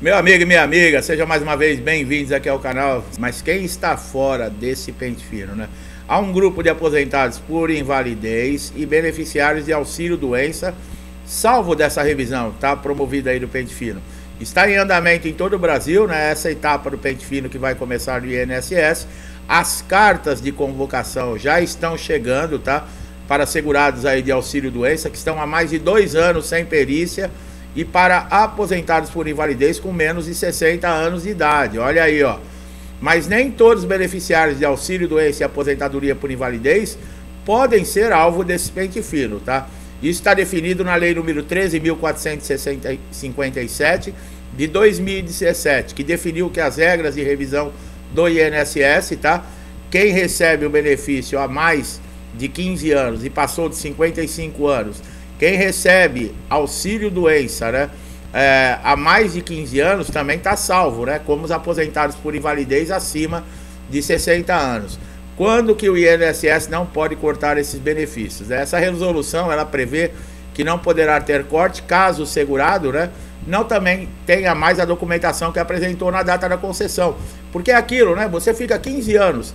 Meu amigo e minha amiga, sejam mais uma vez bem-vindos aqui ao canal. Mas quem está fora desse pente fino, né? Há um grupo de aposentados por invalidez e beneficiários de auxílio doença, salvo dessa revisão, tá? Promovida aí do pente fino. Está em andamento em todo o Brasil, né? Essa etapa do pente fino que vai começar no INSS. As cartas de convocação já estão chegando, tá? Para segurados aí de auxílio doença que estão há mais de dois anos sem perícia e para aposentados por invalidez com menos de 60 anos de idade. Olha aí, ó. Mas nem todos os beneficiários de auxílio doença e aposentadoria por invalidez podem ser alvo desse pente fino, tá? Isso está definido na lei número 13.457 de 2017, que definiu que as regras de revisão do INSS, tá? Quem recebe o benefício há mais de 15 anos e passou de 55 anos quem recebe auxílio doença, né? É, há mais de 15 anos também está salvo, né? Como os aposentados por invalidez acima de 60 anos. Quando que o INSS não pode cortar esses benefícios? Essa resolução ela prevê que não poderá ter corte caso o segurado, né? Não também tenha mais a documentação que apresentou na data da concessão. Porque é aquilo, né? Você fica 15 anos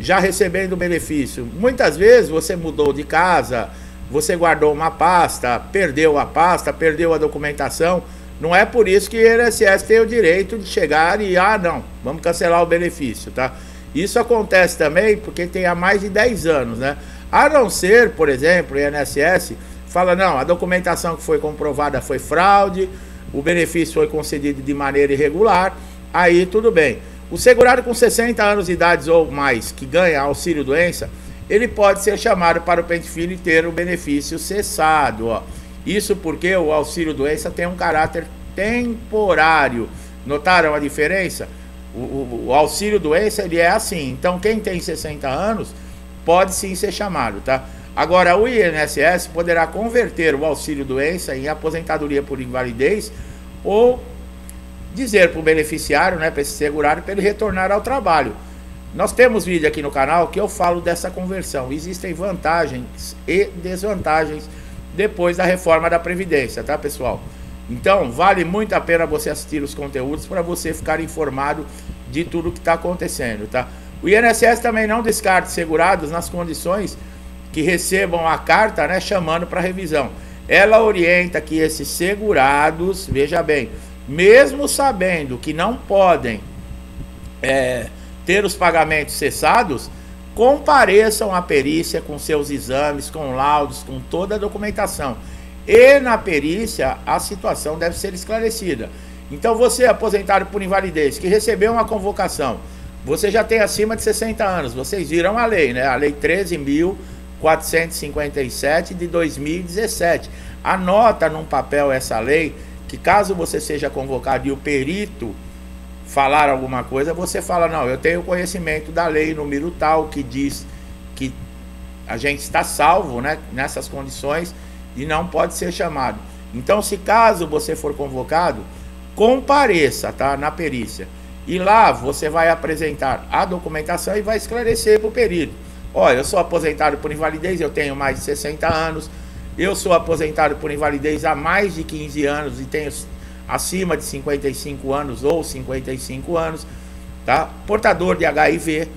já recebendo benefício. Muitas vezes você mudou de casa, você guardou uma pasta, perdeu a pasta, perdeu a documentação. Não é por isso que o INSS tem o direito de chegar e, ah, não, vamos cancelar o benefício, tá? Isso acontece também porque tem há mais de 10 anos, né? A não ser, por exemplo, o INSS fala, não, a documentação que foi comprovada foi fraude, o benefício foi concedido de maneira irregular, aí tudo bem. O segurado com 60 anos de idade ou mais que ganha auxílio doença, ele pode ser chamado para o pente fino e ter o benefício cessado. Ó. Isso porque o auxílio doença tem um caráter temporário. Notaram a diferença? O, o, o, auxílio doença ele é assim. Então quem tem 60 anos pode sim ser chamado, tá? Agora o INSS poderá converter o auxílio doença em aposentadoria por invalidez ou dizer para o beneficiário, né, para esse segurado, para ele retornar ao trabalho. Nós temos vídeo aqui no canal que eu falo dessa conversão. Existem vantagens e desvantagens depois da reforma da Previdência, tá, pessoal? Então, vale muito a pena você assistir os conteúdos para você ficar informado de tudo que está acontecendo, tá? O INSS também não descarta segurados nas condições que recebam a carta, né, chamando para revisão. Ela orienta que esses segurados, veja bem, mesmo sabendo que não podem é, ter os pagamentos cessados, compareçam à perícia com seus exames, com laudos, com toda a documentação. E na perícia a situação deve ser esclarecida. Então você aposentado por invalidez que recebeu uma convocação, você já tem acima de 60 anos, vocês viram a lei, né? A lei 13.457 de 2017. Anota num papel essa lei que caso você seja convocado e o perito falar alguma coisa, você fala, não, eu tenho conhecimento da lei número tal que diz que a gente está salvo né, nessas condições e não pode ser chamado. Então, se caso você for convocado, compareça tá, na perícia. E lá você vai apresentar a documentação e vai esclarecer para o perito. Olha, eu sou aposentado por invalidez, eu tenho mais de 60 anos, eu sou aposentado por invalidez há mais de 15 anos e tenho acima de 55 anos ou 55 anos, tá? Portador de HIV.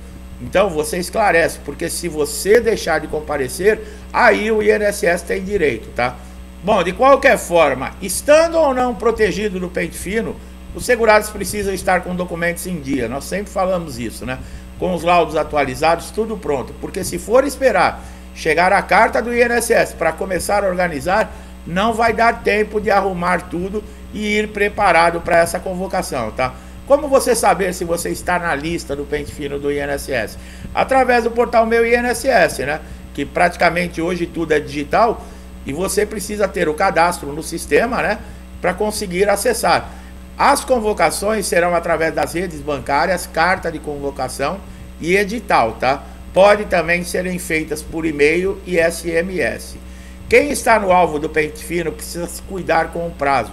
Então você esclarece, porque se você deixar de comparecer, aí o INSS tem direito, tá? Bom, de qualquer forma, estando ou não protegido do pente fino, os segurados precisam estar com documentos em dia. Nós sempre falamos isso, né? Com os laudos atualizados, tudo pronto. Porque se for esperar chegar a carta do INSS para começar a organizar, não vai dar tempo de arrumar tudo e ir preparado para essa convocação, tá? Como você saber se você está na lista do pente fino do INSS? Através do portal Meu INSS, né? Que praticamente hoje tudo é digital e você precisa ter o cadastro no sistema, né? Para conseguir acessar. As convocações serão através das redes bancárias, carta de convocação e edital, tá? Pode também serem feitas por e-mail e SMS. Quem está no alvo do pente fino precisa se cuidar com o prazo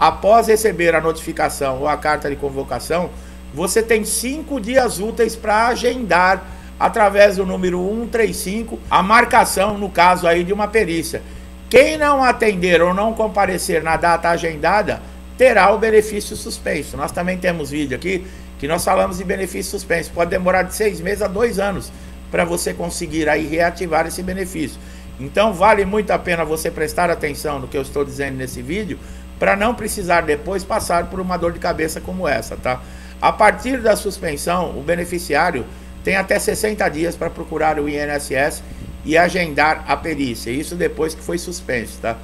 Após receber a notificação ou a carta de convocação, você tem cinco dias úteis para agendar através do número 135 a marcação, no caso aí, de uma perícia. Quem não atender ou não comparecer na data agendada terá o benefício suspenso. Nós também temos vídeo aqui que nós falamos de benefício suspenso. Pode demorar de seis meses a dois anos para você conseguir aí reativar esse benefício. Então vale muito a pena você prestar atenção no que eu estou dizendo nesse vídeo para não precisar depois passar por uma dor de cabeça como essa, tá? A partir da suspensão, o beneficiário tem até 60 dias para procurar o INSS e agendar a perícia. Isso depois que foi suspenso, tá?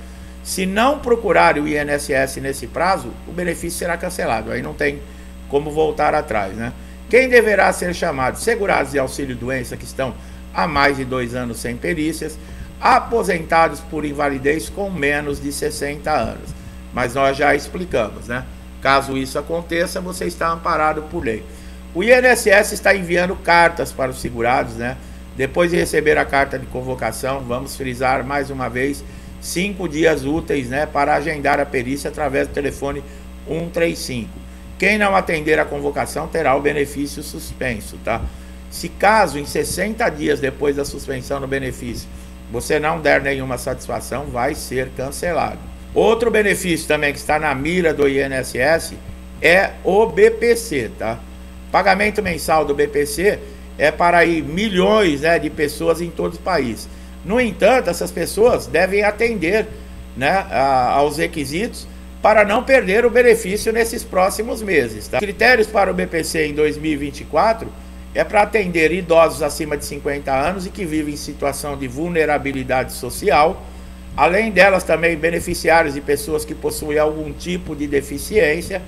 Se não procurar o INSS nesse prazo, o benefício será cancelado. Aí não tem como voltar atrás, né? Quem deverá ser chamado? Segurados de auxílio-doença que estão há mais de dois anos sem perícias, aposentados por invalidez com menos de 60 anos. Mas nós já explicamos, né? Caso isso aconteça, você está amparado por lei. O INSS está enviando cartas para os segurados, né? Depois de receber a carta de convocação, vamos frisar mais uma vez, cinco dias úteis, né? Para agendar a perícia através do telefone 135. Quem não atender a convocação terá o benefício suspenso, tá? Se caso em 60 dias depois da suspensão do benefício você não der nenhuma satisfação, vai ser cancelado. Outro benefício também que está na mira do INSS é o BPC, tá? Pagamento mensal do BPC é para aí milhões né, de pessoas em todo o país. No entanto, essas pessoas devem atender né, a, aos requisitos para não perder o benefício nesses próximos meses. Tá? Critérios para o BPC em 2024 é para atender idosos acima de 50 anos e que vivem em situação de vulnerabilidade social, além delas também beneficiários de pessoas que possuem algum tipo de deficiência.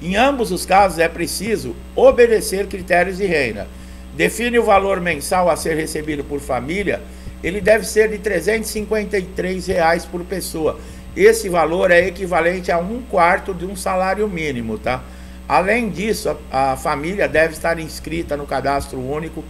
Em ambos os casos é preciso obedecer critérios de renda. Define o valor mensal a ser recebido por família, ele deve ser de 353 reais por pessoa. Esse valor é equivalente a um quarto de um salário mínimo, tá? Além disso, a, a família deve estar inscrita no cadastro único,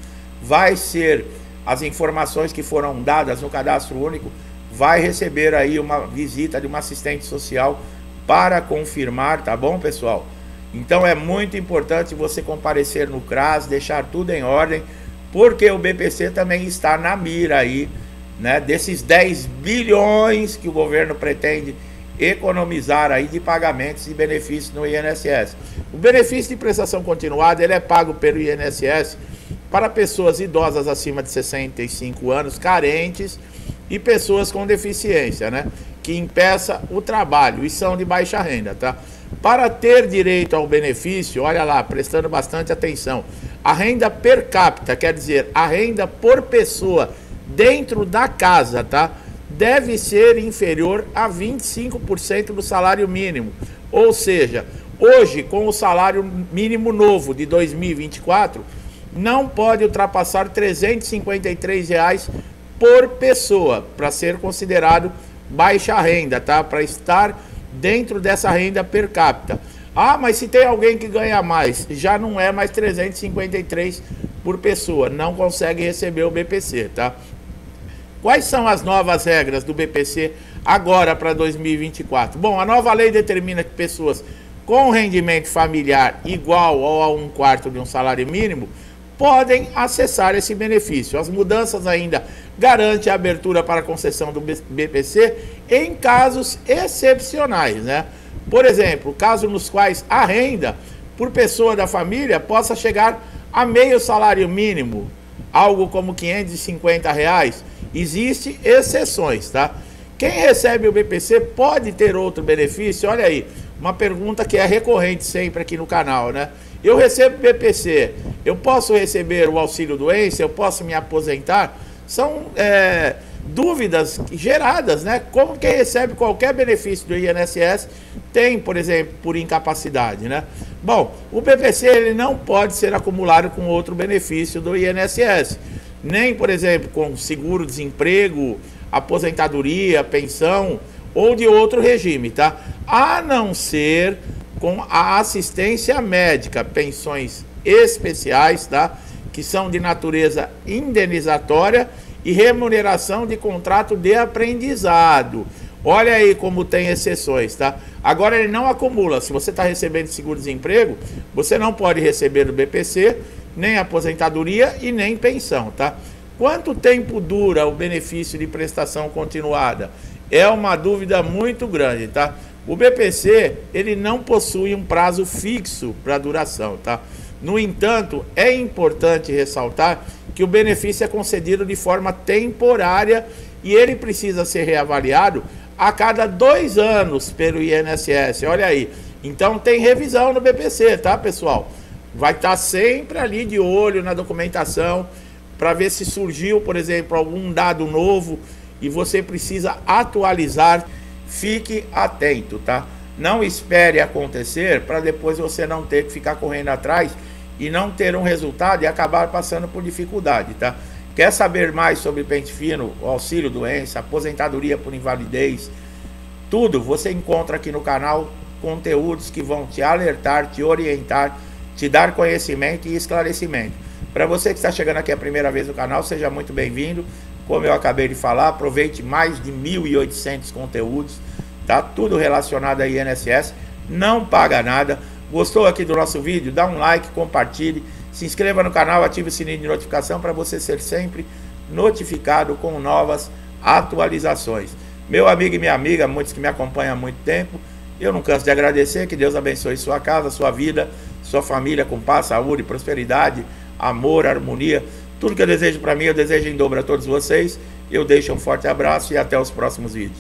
vai ser as informações que foram dadas no cadastro único, vai receber aí uma visita de uma assistente social para confirmar, tá bom, pessoal? Então é muito importante você comparecer no CRAS, deixar tudo em ordem, porque o BPC também está na mira aí, né, desses 10 bilhões que o governo pretende economizar aí de pagamentos e benefícios no INSS. O benefício de prestação continuada ele é pago pelo INSS para pessoas idosas acima de 65 anos, carentes e pessoas com deficiência, né? Que impeça o trabalho e são de baixa renda, tá? Para ter direito ao benefício, olha lá, prestando bastante atenção, a renda per capita, quer dizer, a renda por pessoa dentro da casa, tá? deve ser inferior a 25% do salário mínimo. Ou seja, hoje, com o salário mínimo novo de 2024, não pode ultrapassar 353 reais por pessoa para ser considerado baixa renda, tá? Para estar dentro dessa renda per capita. Ah, mas se tem alguém que ganha mais, já não é mais 353 por pessoa, não consegue receber o BPC, tá? Quais são as novas regras do BPC agora para 2024? Bom, a nova lei determina que pessoas com rendimento familiar igual ou a um quarto de um salário mínimo podem acessar esse benefício. As mudanças ainda garantem a abertura para concessão do BPC em casos excepcionais, né? Por exemplo, casos nos quais a renda por pessoa da família possa chegar a meio salário mínimo, algo como 550 reais, Existem exceções, tá? Quem recebe o BPC pode ter outro benefício? Olha aí, uma pergunta que é recorrente sempre aqui no canal, né? Eu recebo BPC, eu posso receber o auxílio doença, eu posso me aposentar? São é, dúvidas geradas, né? Como quem recebe qualquer benefício do INSS tem, por exemplo, por incapacidade, né? Bom, o BPC ele não pode ser acumulado com outro benefício do INSS nem, por exemplo, com seguro-desemprego, aposentadoria, pensão ou de outro regime, tá? A não ser com a assistência médica, pensões especiais, tá? Que são de natureza indenizatória e remuneração de contrato de aprendizado. Olha aí como tem exceções, tá? Agora ele não acumula. Se você está recebendo seguro-desemprego, você não pode receber do BPC nem aposentadoria e nem pensão, tá? Quanto tempo dura o benefício de prestação continuada? É uma dúvida muito grande, tá? O BPC, ele não possui um prazo fixo para duração, tá? No entanto, é importante ressaltar que o benefício é concedido de forma temporária e ele precisa ser reavaliado a cada dois anos pelo INSS. Olha aí. Então tem revisão no BPC, tá, pessoal? Vai estar tá sempre ali de olho na documentação para ver se surgiu, por exemplo, algum dado novo e você precisa atualizar. Fique atento, tá? Não espere acontecer para depois você não ter que ficar correndo atrás e não ter um resultado e acabar passando por dificuldade, tá? Quer saber mais sobre pente fino, auxílio doença, aposentadoria por invalidez, tudo você encontra aqui no canal conteúdos que vão te alertar, te orientar, te dar conhecimento e esclarecimento. Para você que está chegando aqui a primeira vez no canal, seja muito bem-vindo. Como eu acabei de falar, aproveite mais de 1.800 conteúdos, tá? Tudo relacionado a INSS, não paga nada. Gostou aqui do nosso vídeo? Dá um like, compartilhe se inscreva no canal, ative o sininho de notificação para você ser sempre notificado com novas atualizações. Meu amigo e minha amiga, muitos que me acompanham há muito tempo, eu não canso de agradecer, que Deus abençoe sua casa, sua vida, sua família com paz, saúde, prosperidade, amor, harmonia. Tudo que eu desejo para mim, eu desejo em dobro a todos vocês. Eu deixo um forte abraço e até os próximos vídeos.